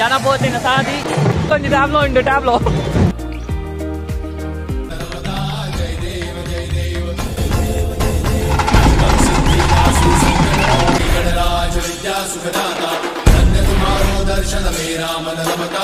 ಜಾನ ಪೋತಿನ ಸಾಧಿ ಕೊಂಚ ಟ್ಯಾಬ್ಲೋ ಉಂಟು ಟ್ಯಾಬ್ಲೋ ಸುಖದಾತ ದರ್ಶನ ಮೇ ರಾಮನ ನಮಕ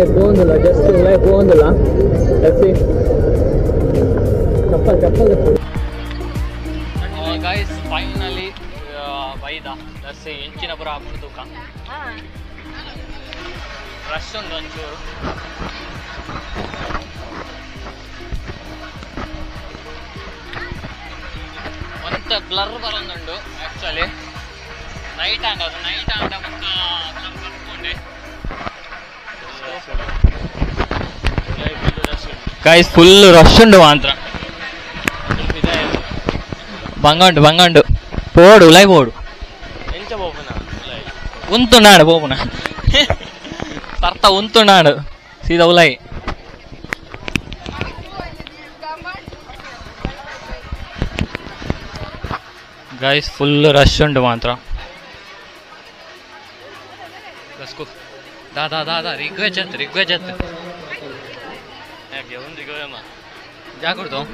ಉಲಾಯ್ పోందులా just ఉలాయ్ పోందులా let's see chappal chappal guys finally ಬೈದ ಲಸ್ಸಿ ಇಂಚಿನ ಪುರ ಹಾಕೊಂಡು ತೂಕ ರಶ್ ಉಂಟು ಒಂಚೂರು ಒಂತ ಬ್ಲರ್ ಬರೋದುಂಡು ಆ್ಯಕ್ಚುಲಿ ನೈಟ್ ಆಂಡ್ ಅದು ನೈಟ್ ಆಂಡ ಮುಖ ಬ್ಲರ್ ಬರ್ಕೊಂಡೆ గైస్ ఫుల్ రష్ ఉండు మాత్రం బంగండు బంగండు పోడు లై పోడు ఉంటున్నాడు పోపున తర్త ఉంటున్నాడు సీదా ఉలై గైస్ ఫుల్ రష్ ఉండు మాత్రం Let's go. 나, 나, 나, 나, 리그에 젠트, 리그에 젠트. 야, 개운 리그에 마. 야, 그래도.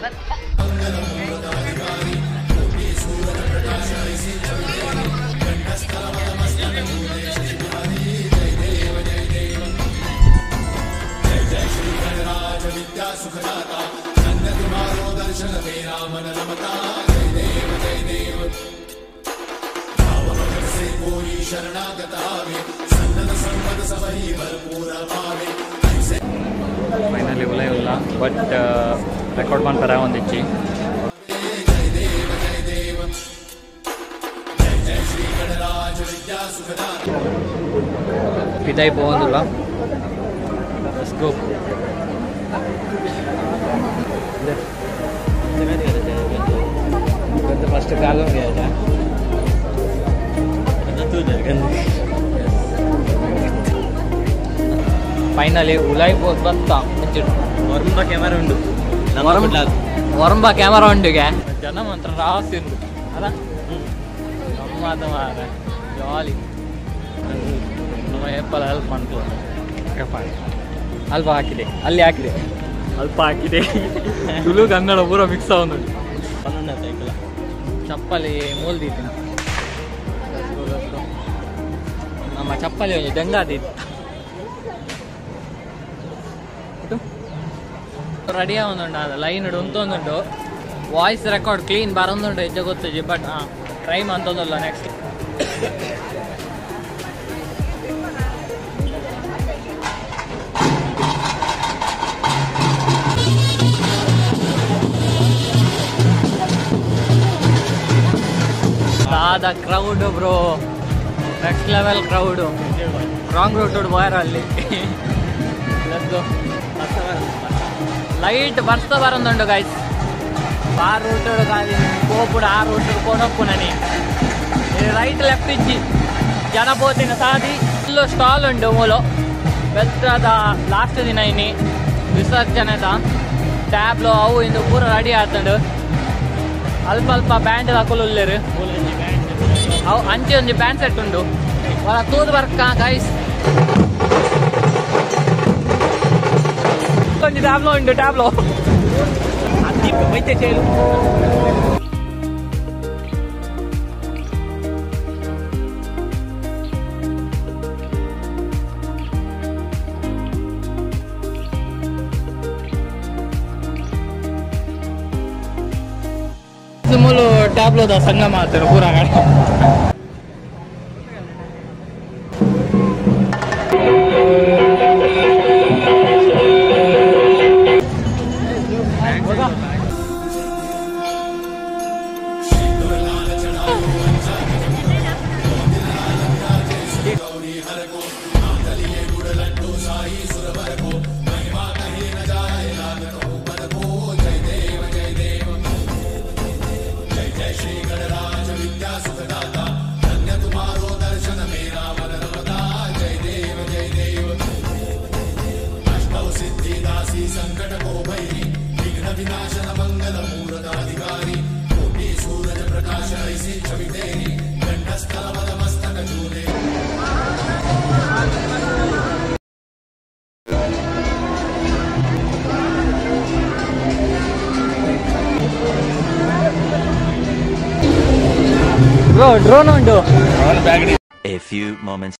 Let's go. പിതായി പോകുന്നുള്ള സ്കോപ്പ് ഫസ്റ്റ് കാലം ಫೈನಲಿ ಉಲಾಯಿ ಹೋದ್ ಬರ್ತಾ ಒಂದು ಕ್ಯಾಮರಾ ಉಂಟು ವರಂಬ ಕ್ಯಾಮರಾ ಉಂಡಿಗೆ ಜನ ಮಾತ್ರ ರಾಸಿಂದು ಅಲ್ಲ? ಗಮ್ಮತ್ ಮಾರ. ಜಾಲಿ ನಮ್ಮ ಏಪಲ್ ಹೆಲ್ಪ್ ಮಾಡ್ತು ಅಲ್ಪ ಹಾಕಿದೆ. ಅಲ್ಲಿ ಹಾಕಿದೆ. ಅಲ್ಪ ಹಾಕಿದೆ. ತುಳು ಕನ್ನಡ ಪೂರ ಮಿಕ್ಸ್ ಆಗುದು. ಸೈಕಲ್ ಚಪ್ಪಲಿ ಮೂಲ್ದಿತ್ತು. ನಮ್ಮ ಚಪ್ಪಲಿ ಒಂದು ದಂಗಾದಿತ್ತು. రెడీ అవునుండు అది లైన్ ఉంతుందుండు వాయిస్ రికార్డ్ క్లీన్ బరందుండు ఇజ్జగొత్తు బట్ ట్రైమ్ అంతుందో next the crowd bro next level crowd wrong route ಹೋಗಿ ಅಲ್ಲಿ ಲೈಟ್ ಬರ್ತಾ ಬರೋದುಂಡು ಗೈಸ್ ಆ ರೂಟ್ ಕೋಪುಡ ಆ ರೂಟ್ ಕೊನಪ್ಪುನಿ ರೈಟ್ ಲೆಫ್ಟ್ ಇಜ್ಜಿ. ಜನ ಪೋತಿನ ಸಾದಿ. ಫುಲ್ಲು ಸ್ಟಾಲ್ ಉಂಡು ಮೂಲೋ. ಬೆಲ್ತಾದ ಲಾಸ್ಟ್ ದಿನ ಇನ್ನಿ. ವಿಸರ್ಜನೆದ. ಟ್ಯಾಬ್ಲೋ ಅವು ಇಂದು ಪೂರ ರೆಡಿ ಆಗ್ತಂಡು. ಅಲ್ಪ ಅಲ್ಪ ಬ್ಯಾಂಡ್ ಹಾಕೊಲ್ಲುಲ್ಲೇರು ಅವು ಅಂಚಿ ಒಂದು ಬ್ಯಾಂಡ್ ಸೆಟ್ ಉಂಡು ಅವರ ತೂದ್ ಬರ್ಕ ಗೈಸ್ ഉണ്ട് ടാബ്ലോ ഉണ്ട് ടാബ്ലോ വൈദ്യ ചെയ്തു ಸುಮ್ಮಲು ಟ್ಯಾಬ್ಲೋದ ಸಂಗಮ ಆಗ್ತಾರೆ ಪೂರ ಕಡೆ ಡ್ರೋನ್ ಉಂಟು A few moments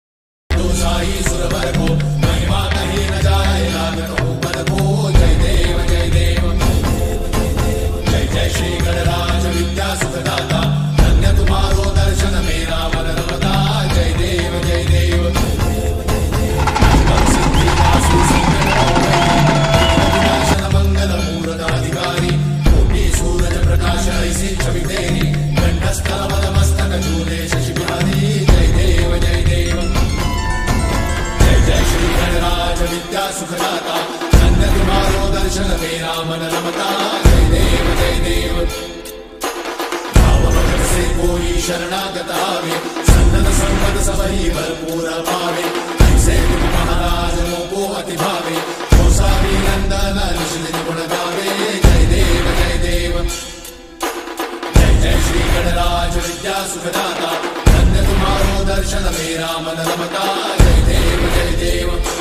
सुखदाता धन्य मेरा मन रमता जय देव जय देव।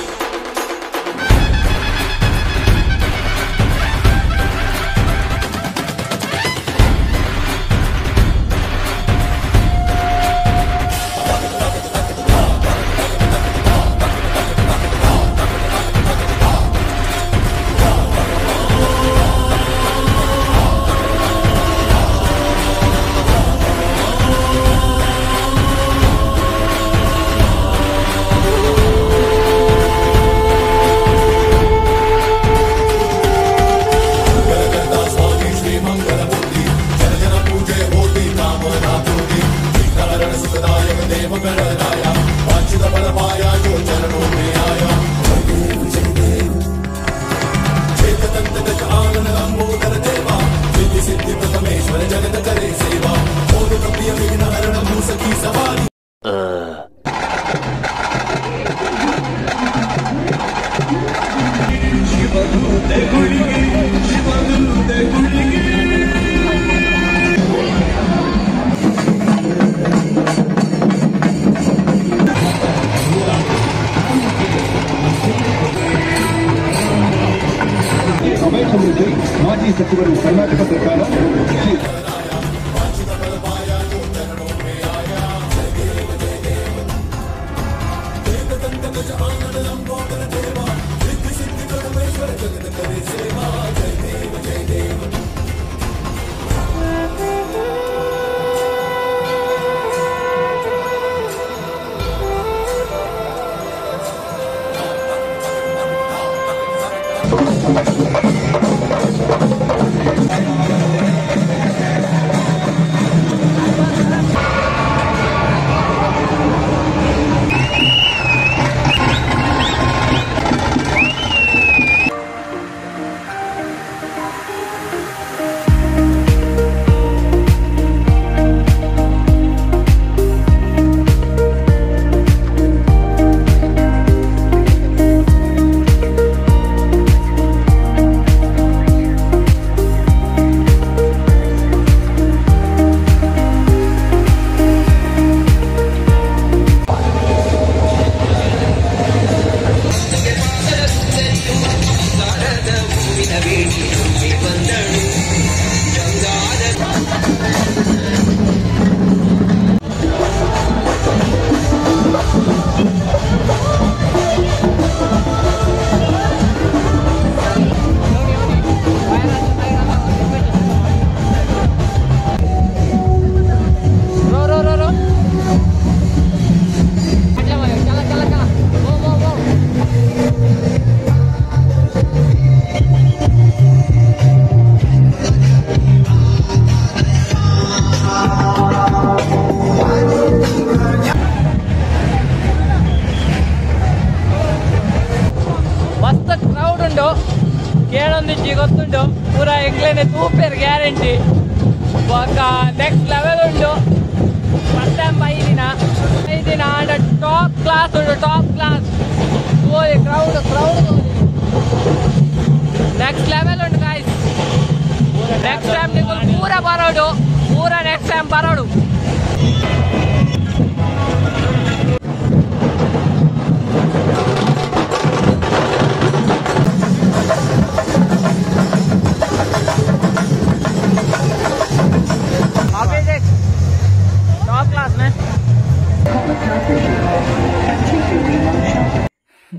Sam Baradu.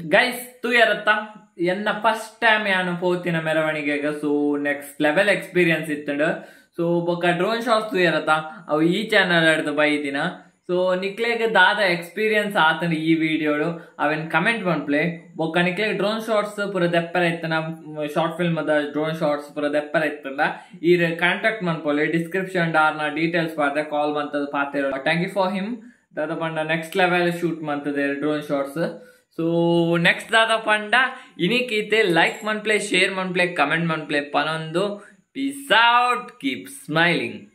ಗೈಸ್ ತು ಯಾರತ್ತ ಎನ್ನ ಫಸ್ಟ್ ಟೈಮ್ ಯಾನು ಪೋತಿನ ಮೆರವಣಿಗೆಗ ಸೊ ನೆಕ್ಸ್ಟ್ ಲೆವೆಲ್ ಎಕ್ಸ್ಪೀರಿಯನ್ಸ್ ಇತ್ತು ಸೊ ಬೊಕ್ಕ ಡ್ರೋನ್ ಶಾಟ್ಸ್ ಇರತ್ತ ಅವು ಈ ಚಾನಲ್ ಹಿಡ್ದು ಬೈದಿನ. ಸೊ ನಿಕ್ಲೆಗ್ ದಾದ ಎಕ್ಸ್ಪೀರಿಯನ್ಸ್ ಆತನ ಈ ವಿಡಿಯೋಡು ಅವೇನು ಕಮೆಂಟ್ ಮಾಡ್ಪ್ಲೆ ಬೊಕ್ಕ ನಿಕ್ಲೆಗ್ ಡ್ರೋನ್ ಶಾಟ್ಸ್ ಪೂರ ದೆಪ್ಪರ ಇತ್ತನ ಶಾರ್ಟ್ ಫಿಲ್ಮ್ ಅದ ಡ್ರೋನ್ ಶಾಟ್ಸ್ ಪೂರ ದೆಪ್ಪರ ಇತ್ತಲ್ಲ ಈ ಕಾಂಟ್ಯಾಕ್ಟ್ ಮನ್ಪೊಲೆ ಡಿಸ್ಕ್ರಿಪ್ಷನ್ ಡಾರ್ನ ಡೀಟೇಲ್ಸ್ ಪಾಡ್ದೆ ಕಾಲ್ ಮಂತದ ಪಾತಿರೋ. ಥ್ಯಾಂಕ್ ಯು ಫಾರ್ ಹಿಮ್ ದಾದ ಪಂಡ ನೆಕ್ಸ್ಟ್ ಲೆವೆಲ್ ಶೂಟ್ ಮಂತದೆ ಡ್ರೋನ್ ಶಾಟ್ಸ್ ಸೊ ನೆಕ್ಸ್ಟ್ ದಾದ ಪಂಡ ಇನಿಕೀತೆ ಲೈಕ್ ಮನ್ಪ್ಲೆ ಶೇರ್ ಮನ್ಪ್ಲೆ ಕಮೆಂಟ್ ಮನ್ಪ್ಲೆ ಪನೊಂದು. Peace out. Keep smiling.